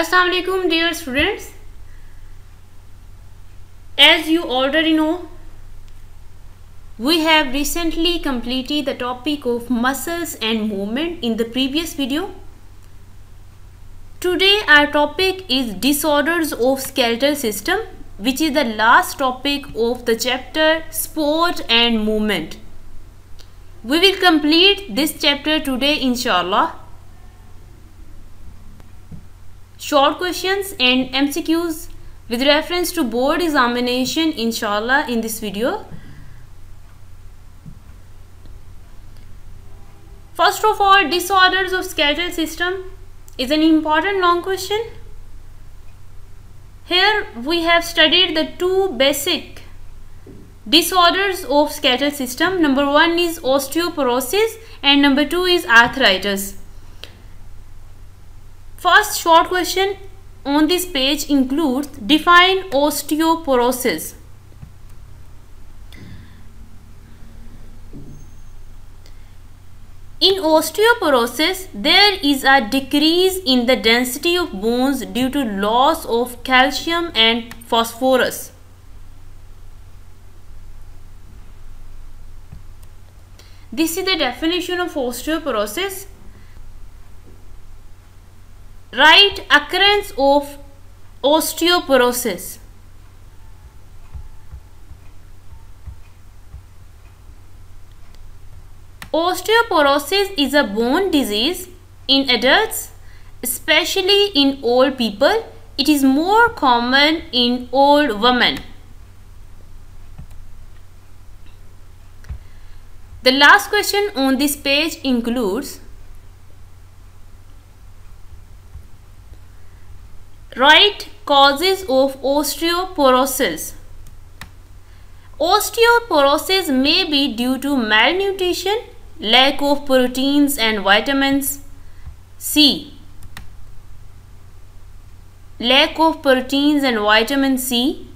Assalamualaikum dear students. As you already know, we have recently completed the topic of muscles and movement in the previous video. Today our topic is disorders of skeletal system which is the last topic of the chapter support and movement. We will complete this chapter today inshallah short questions and MCQs with reference to board examination inshallah in this video. First of all, disorders of skeletal system is an important long question. Here we have studied the two basic disorders of skeletal system. Number one is osteoporosis and number two is arthritis. First short question on this page includes define osteoporosis. In osteoporosis, there is a decrease in the density of bones due to loss of calcium and phosphorus. This is the definition of osteoporosis right occurrence of osteoporosis. Osteoporosis is a bone disease in adults, especially in old people. It is more common in old women. The last question on this page includes Right causes of osteoporosis. Osteoporosis may be due to malnutrition, lack of proteins and vitamins. C. Lack of proteins and vitamin C,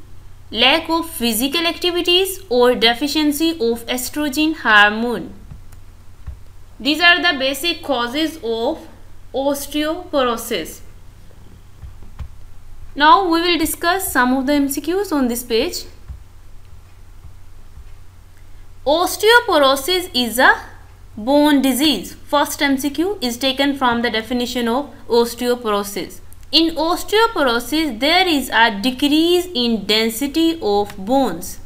lack of physical activities or deficiency of estrogen hormone. These are the basic causes of osteoporosis. Now we will discuss some of the MCQs on this page. Osteoporosis is a bone disease. First MCQ is taken from the definition of osteoporosis. In osteoporosis, there is a decrease in density of bones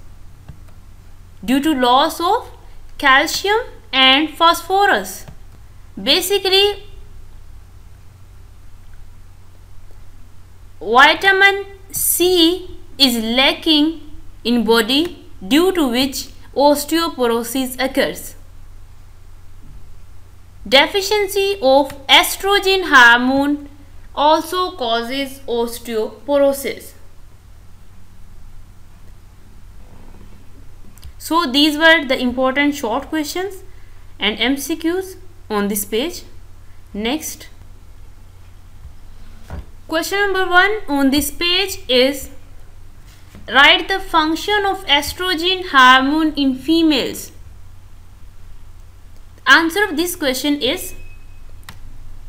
due to loss of calcium and phosphorus. Basically, vitamin C is lacking in body due to which osteoporosis occurs. Deficiency of estrogen hormone also causes osteoporosis. So these were the important short questions and MCQs on this page. Next Question number one on this page is write the function of estrogen hormone in females. Answer of this question is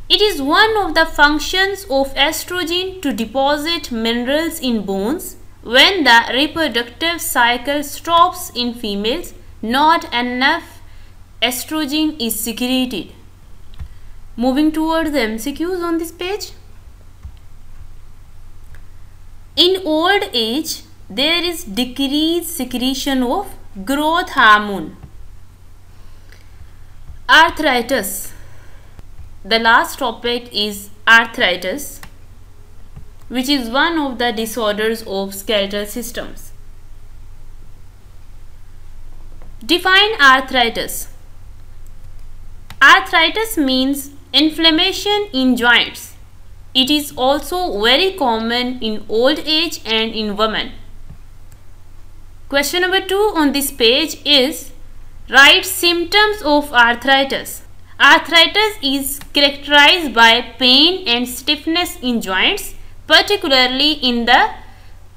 it is one of the functions of estrogen to deposit minerals in bones when the reproductive cycle stops in females not enough estrogen is secreted. Moving towards the MCQs on this page. In old age, there is decreased secretion of growth hormone. Arthritis. The last topic is arthritis, which is one of the disorders of skeletal systems. Define arthritis. Arthritis means inflammation in joints it is also very common in old age and in women. Question number 2 on this page is Write symptoms of arthritis. Arthritis is characterized by pain and stiffness in joints, particularly in the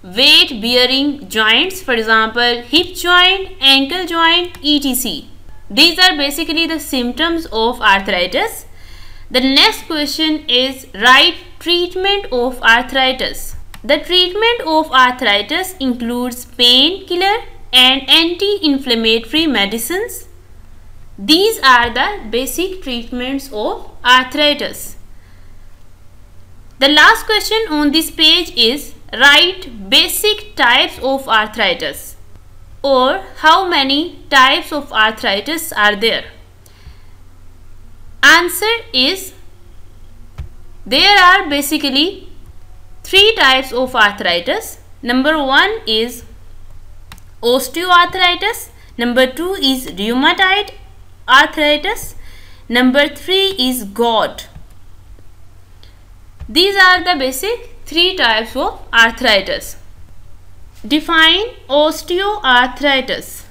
weight bearing joints, for example, hip joint, ankle joint, etc. These are basically the symptoms of arthritis. The next question is write treatment of arthritis. The treatment of arthritis includes painkiller and anti-inflammatory medicines. These are the basic treatments of arthritis. The last question on this page is write basic types of arthritis or how many types of arthritis are there. Answer is there are basically three types of arthritis. Number one is osteoarthritis. Number two is rheumatoid arthritis. Number three is gout. These are the basic three types of arthritis. Define osteoarthritis.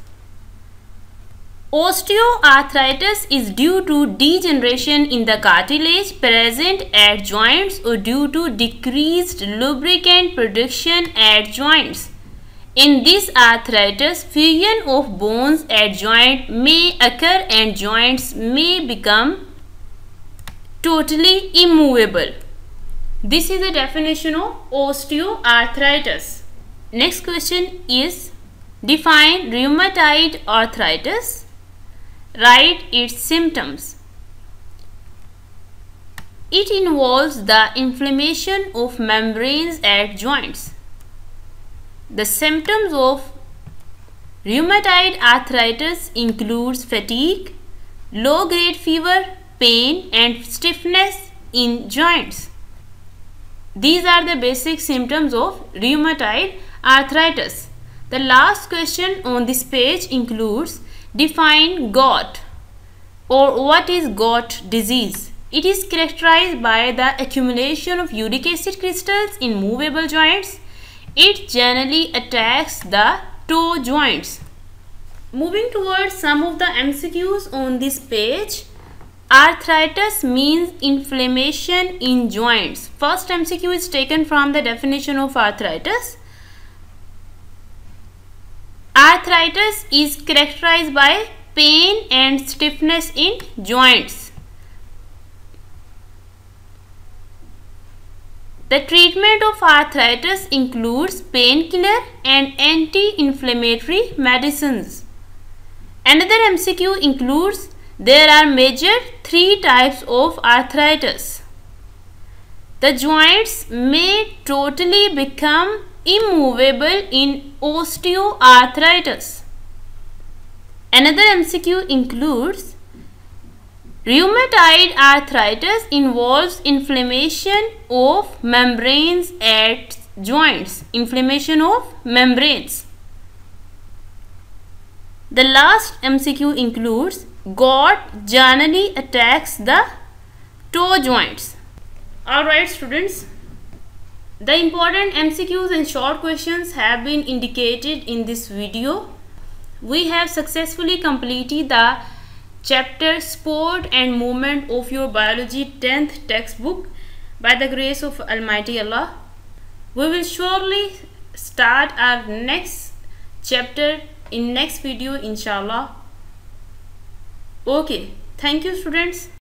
Osteoarthritis is due to degeneration in the cartilage present at joints or due to decreased lubricant production at joints. In this arthritis, fusion of bones at joint may occur and joints may become totally immovable. This is the definition of osteoarthritis. Next question is define rheumatoid arthritis. Write its symptoms. It involves the inflammation of membranes at joints. The symptoms of rheumatoid arthritis includes fatigue, low-grade fever, pain and stiffness in joints. These are the basic symptoms of rheumatoid arthritis. The last question on this page includes define gout or what is gout disease. It is characterized by the accumulation of uric acid crystals in movable joints. It generally attacks the toe joints. Moving towards some of the MCQs on this page. Arthritis means inflammation in joints. First MCQ is taken from the definition of arthritis. Arthritis is characterized by pain and stiffness in joints. The treatment of arthritis includes painkiller and anti-inflammatory medicines. Another MCQ includes there are major three types of arthritis. The joints may totally become immovable in osteoarthritis. Another MCQ includes rheumatoid arthritis involves inflammation of membranes at joints. Inflammation of membranes. The last MCQ includes gout generally attacks the toe joints. Alright students, the important MCQs and short questions have been indicated in this video. We have successfully completed the chapter Support and Movement of your Biology 10th textbook by the grace of Almighty Allah. We will surely start our next chapter in next video inshallah. Okay, thank you students.